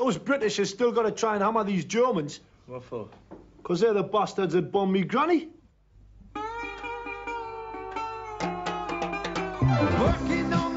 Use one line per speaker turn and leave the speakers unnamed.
Those British have still got to try and hammer these Germans.
What for?
Because they're the bastards that bombed me granny.
Working on